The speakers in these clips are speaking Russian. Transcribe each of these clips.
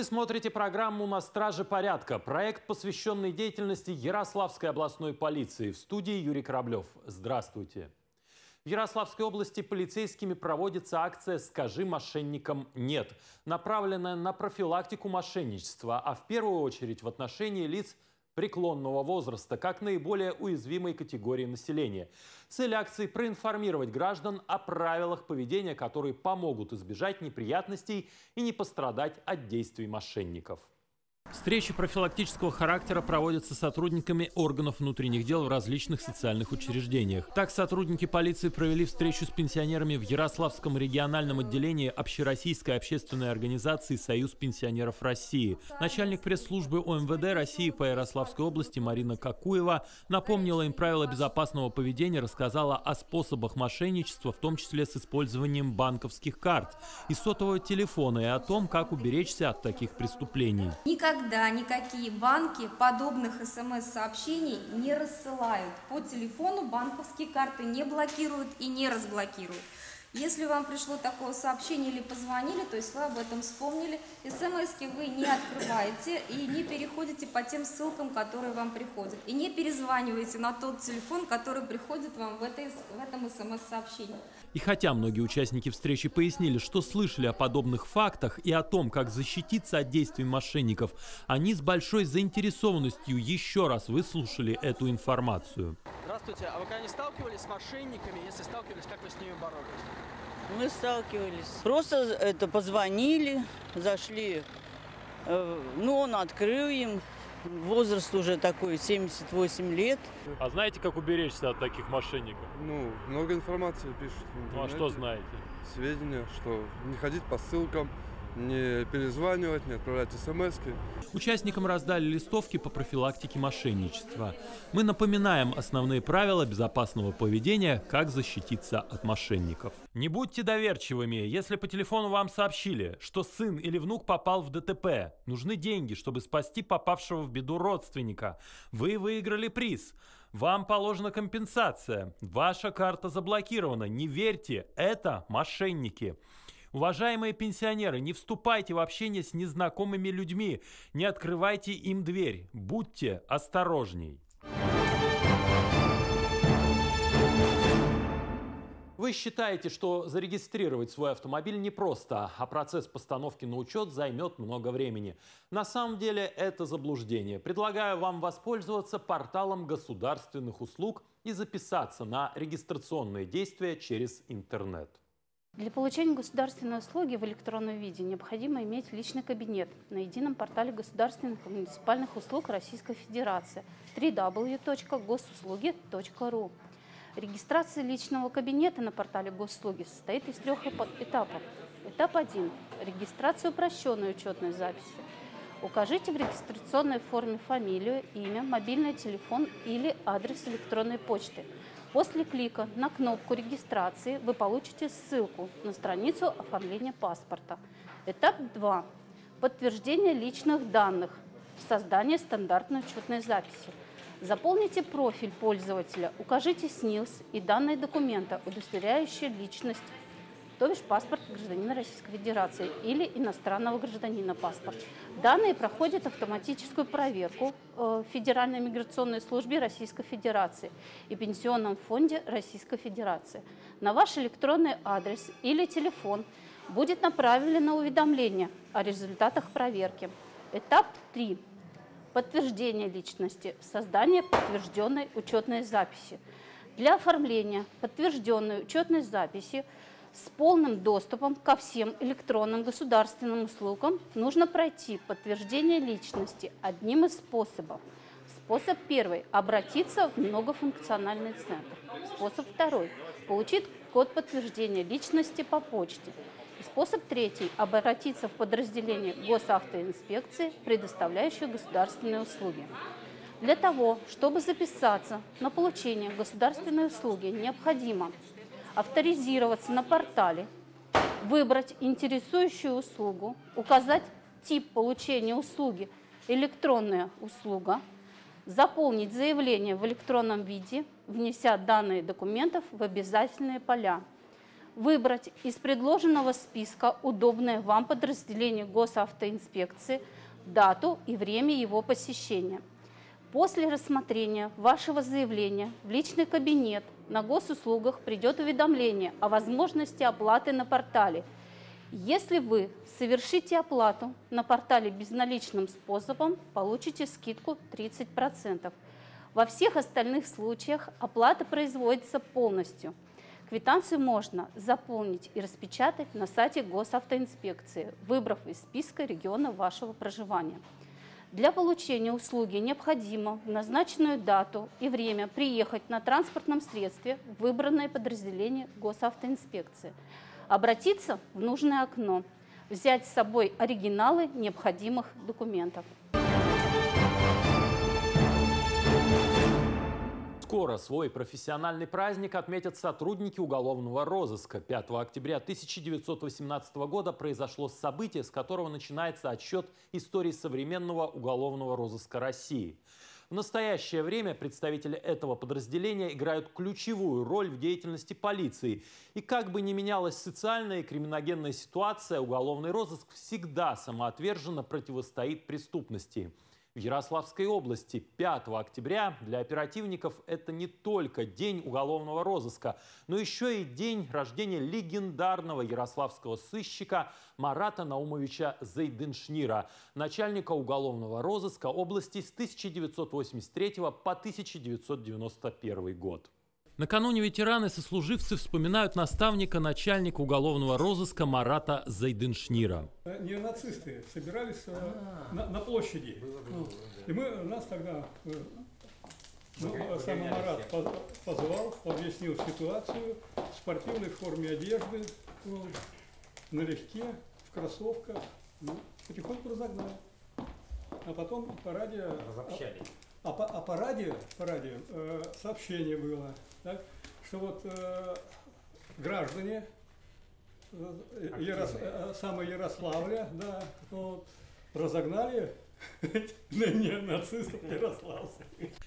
Вы смотрите программу «На страже порядка». Проект, посвященный деятельности Ярославской областной полиции. В студии Юрий Кораблев. Здравствуйте. В Ярославской области полицейскими проводится акция «Скажи мошенникам нет», направленная на профилактику мошенничества, а в первую очередь в отношении лиц – преклонного возраста как наиболее уязвимой категории населения. Цель акции – проинформировать граждан о правилах поведения, которые помогут избежать неприятностей и не пострадать от действий мошенников. Встречи профилактического характера проводятся сотрудниками органов внутренних дел в различных социальных учреждениях. Так, сотрудники полиции провели встречу с пенсионерами в Ярославском региональном отделении Общероссийской общественной организации «Союз пенсионеров России». Начальник пресс-службы ОМВД России по Ярославской области Марина Какуева напомнила им правила безопасного поведения, рассказала о способах мошенничества, в том числе с использованием банковских карт и сотового телефона, и о том, как уберечься от таких преступлений. Никогда никогда никакие банки подобных смс-сообщений не рассылают. По телефону банковские карты не блокируют и не разблокируют. Если вам пришло такое сообщение или позвонили, то есть вы об этом вспомнили, смс вы не открываете и не переходите по тем ссылкам, которые вам приходят. И не перезваниваете на тот телефон, который приходит вам в, этой, в этом смс-сообщении. И хотя многие участники встречи пояснили, что слышали о подобных фактах и о том, как защититься от действий мошенников, они с большой заинтересованностью еще раз выслушали эту информацию. Здравствуйте, а вы когда не сталкивались с мошенниками? Если сталкивались, как вы с ними боролись? Мы сталкивались. Просто это позвонили, зашли, э, ну он открыл им, возраст уже такой, 78 лет. А знаете, как уберечься от таких мошенников? Ну, много информации пишут. Ну а что знаете? Сведения, что не ходить по ссылкам, не перезванивать, не отправлять смс -ки. Участникам раздали листовки по профилактике мошенничества. Мы напоминаем основные правила безопасного поведения, как защититься от мошенников. Не будьте доверчивыми, если по телефону вам сообщили, что сын или внук попал в ДТП, нужны деньги, чтобы спасти попавшего в беду родственника. Вы выиграли приз. Вам положена компенсация. Ваша карта заблокирована. Не верьте, это мошенники. Уважаемые пенсионеры, не вступайте в общение с незнакомыми людьми, не открывайте им дверь, будьте осторожней. Вы считаете, что зарегистрировать свой автомобиль непросто, а процесс постановки на учет займет много времени. На самом деле это заблуждение. Предлагаю вам воспользоваться порталом государственных услуг и записаться на регистрационные действия через интернет. Для получения государственной услуги в электронном виде необходимо иметь личный кабинет на едином портале государственных и муниципальных услуг Российской Федерации www.госуслуги.ру. Регистрация личного кабинета на портале госуслуги состоит из трех этапов. Этап 1. Регистрация упрощенной учетной записи. Укажите в регистрационной форме фамилию, имя, мобильный телефон или адрес электронной почты – После клика на кнопку регистрации вы получите ссылку на страницу оформления паспорта. Этап 2. Подтверждение личных данных. Создание стандартной учетной записи. Заполните профиль пользователя, укажите СНИЛС и данные документа, удостоверяющие личность то бишь паспорт гражданина Российской Федерации или иностранного гражданина паспорт. Данные проходят автоматическую проверку в Федеральной миграционной службе Российской Федерации и Пенсионном фонде Российской Федерации. На ваш электронный адрес или телефон будет направлено уведомление о результатах проверки. Этап 3. Подтверждение личности. Создание подтвержденной учетной записи. Для оформления подтвержденной учетной записи с полным доступом ко всем электронным государственным услугам нужно пройти подтверждение личности одним из способов. Способ первый – обратиться в многофункциональный центр. Способ второй – получить код подтверждения личности по почте. Способ третий – обратиться в подразделение госавтоинспекции, предоставляющее государственные услуги. Для того, чтобы записаться на получение государственной услуги, необходимо авторизироваться на портале, выбрать интересующую услугу, указать тип получения услуги «электронная услуга», заполнить заявление в электронном виде, внеся данные документов в обязательные поля. выбрать из предложенного списка удобное вам подразделение госавтоинспекции, дату и время его посещения. После рассмотрения вашего заявления в личный кабинет на госуслугах придет уведомление о возможности оплаты на портале. Если вы совершите оплату на портале безналичным способом, получите скидку 30%. Во всех остальных случаях оплата производится полностью – Квитанцию можно заполнить и распечатать на сайте госавтоинспекции, выбрав из списка региона вашего проживания. Для получения услуги необходимо в назначенную дату и время приехать на транспортном средстве в выбранное подразделение госавтоинспекции, обратиться в нужное окно, взять с собой оригиналы необходимых документов. Скоро свой профессиональный праздник отметят сотрудники уголовного розыска. 5 октября 1918 года произошло событие, с которого начинается отсчет истории современного уголовного розыска России. В настоящее время представители этого подразделения играют ключевую роль в деятельности полиции. И как бы ни менялась социальная и криминогенная ситуация, уголовный розыск всегда самоотверженно противостоит преступности. В Ярославской области 5 октября для оперативников это не только день уголовного розыска, но еще и день рождения легендарного ярославского сыщика Марата Наумовича Зайденшнира, начальника уголовного розыска области с 1983 по 1991 год. Накануне ветераны сослуживцы вспоминают наставника начальника уголовного розыска Марата Зайденшнира. Э, неонацисты собирались э, на, на площади. И мы, нас тогда э, ну, сам Марат позвал, объяснил ситуацию в спортивной форме одежды, налегке, в кроссовках. Ну, потихоньку разогнали. А потом по радио... Разобщали. А по, а по радио, по радио э, сообщение было, так, что вот э, граждане э, Ярос, э, самого Ярославля, да, вот, разогнали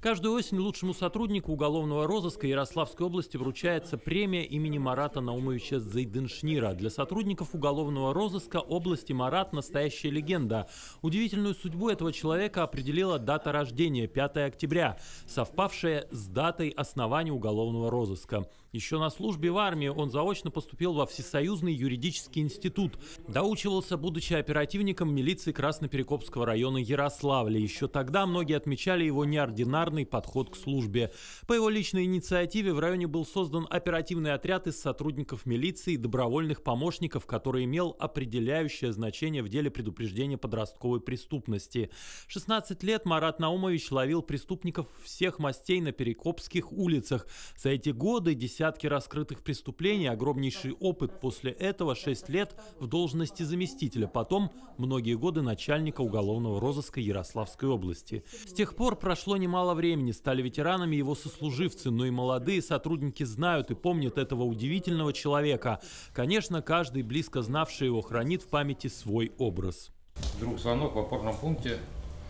Каждую осень лучшему сотруднику уголовного розыска Ярославской области вручается премия имени Марата Наумовича Зайденшнира. Для сотрудников уголовного розыска области Марат – настоящая легенда. Удивительную судьбу этого человека определила дата рождения – 5 октября, совпавшая с датой основания уголовного розыска. Еще на службе в армии он заочно поступил во Всесоюзный юридический институт. Доучивался, будучи оперативником милиции Красноперекопского района Ярославля. Еще тогда многие отмечали его неординарный подход к службе. По его личной инициативе в районе был создан оперативный отряд из сотрудников милиции и добровольных помощников, который имел определяющее значение в деле предупреждения подростковой преступности. 16 лет Марат Наумович ловил преступников всех мастей на Перекопских улицах. За эти годы десятки раскрытых преступлений, огромнейший опыт. После этого 6 лет в должности заместителя, потом многие годы начальника уголовного розыска Ярославской области. С тех пор прошло немало времени, стали ветеранами его сослуживцы, но и молодые сотрудники знают и помнят этого удивительного человека. Конечно, каждый, близко знавший его, хранит в памяти свой образ. Вдруг звонок в опорном пункте,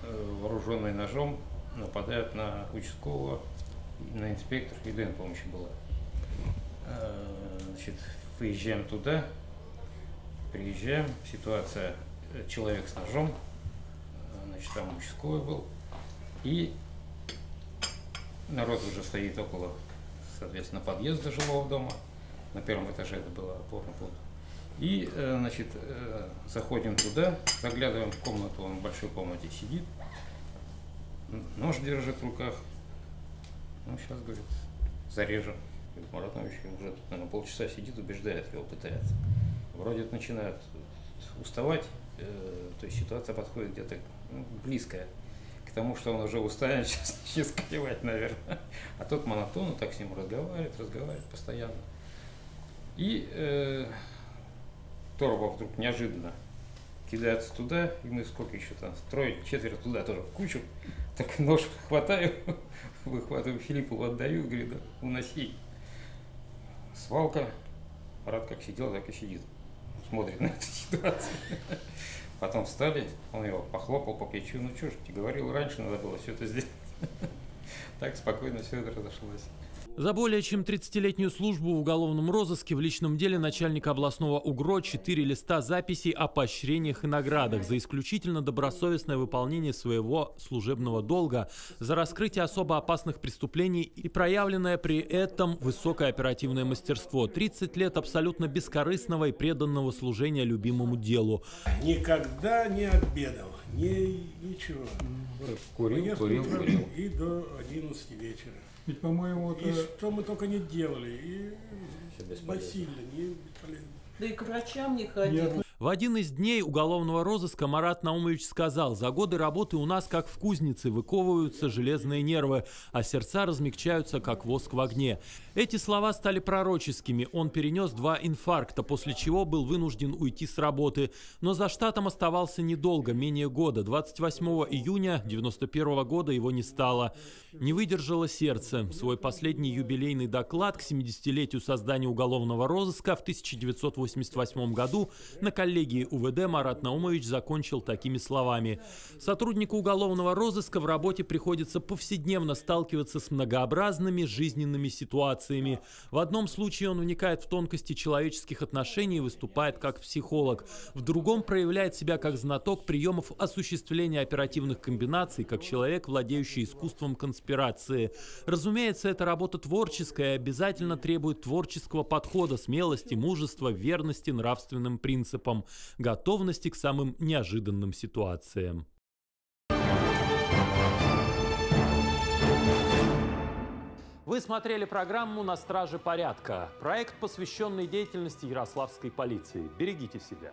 э, вооруженный ножом, нападает на участкового, на инспектор, и ДН помощи была. Э, значит, выезжаем туда, приезжаем, ситуация, человек с ножом, значит, там участковый был, и народ уже стоит около, соответственно, подъезда жилого дома, на первом этаже это было опорный пункт. И, значит, заходим туда, заглядываем в комнату, он в большой комнате сидит, нож держит в руках. Ну, сейчас, говорит, зарежем. Маратович уже, наверное, полчаса сидит, убеждает его, пытается. Вроде начинает уставать, э, то есть ситуация подходит где-то ну, близкая к тому, что он уже устанет, сейчас начнет скрывать, наверное. А тот монотонно так с ним разговаривает, разговаривает постоянно. И э, Торбов вдруг неожиданно кидается туда, и мы сколько еще там, трое, четверо туда тоже в кучу. Так нож хватаю, выхватываю Филиппу, отдаю, говорю, да, уноси свалка. Рад как сидел, так и сидит. Смотрит на эту ситуацию. Потом встали, он его похлопал по плечу. Ну что ж, тебе говорил, раньше надо было все это сделать. Так спокойно все это разошлось. За более чем 30-летнюю службу в уголовном розыске в личном деле начальника областного УГРО четыре листа записей о поощрениях и наградах за исключительно добросовестное выполнение своего служебного долга, за раскрытие особо опасных преступлений и проявленное при этом высокое оперативное мастерство. 30 лет абсолютно бескорыстного и преданного служения любимому делу. Никогда не обедал, ни, ничего. Курил, курил, курил. И до 11 вечера. Ведь, по-моему, И это... что мы только не делали, и насильно, не бесполезно. Да и к врачам не ходил. В один из дней уголовного розыска Марат Наумович сказал, за годы работы у нас, как в кузнице, выковываются железные нервы, а сердца размягчаются, как воск в огне. Эти слова стали пророческими. Он перенес два инфаркта, после чего был вынужден уйти с работы. Но за штатом оставался недолго, менее года. 28 июня 91 года его не стало. Не выдержало сердце. Свой последний юбилейный доклад к 70-летию создания уголовного розыска в 1988 году на коллегии УВД Марат Наумович закончил такими словами. Сотруднику уголовного розыска в работе приходится повседневно сталкиваться с многообразными жизненными ситуациями. В одном случае он вникает в тонкости человеческих отношений и выступает как психолог. В другом проявляет себя как знаток приемов осуществления оперативных комбинаций, как человек, владеющий искусством конспирации. Разумеется, эта работа творческая и обязательно требует творческого подхода, смелости, мужества, верности нравственным принципам, готовности к самым неожиданным ситуациям. Вы смотрели программу «На страже порядка». Проект, посвященный деятельности Ярославской полиции. Берегите себя.